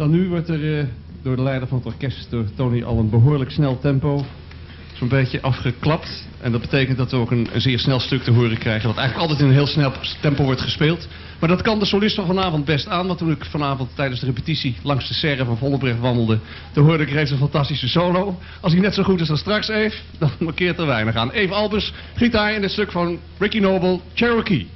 Dan nu wordt er eh, door de leider van het orkest, door Tony, al een behoorlijk snel tempo zo'n beetje afgeklapt. En dat betekent dat we ook een, zeer snel stuk te horen krijgen, wat eigenlijk altijd in een heel snel tempo wordt gespeeld. Maar dat kan de solist van vanavond best aan, want toen ik vanavond tijdens de repetitie langs de serre van Vollebrecht wandelde, toen hoorde ik reeds een fantastische solo. Als hij net zo goed is als straks Eve, dan markeert er weinig aan. Eve Albers, gitaar in het stuk van Ricky Noble, Cherokee.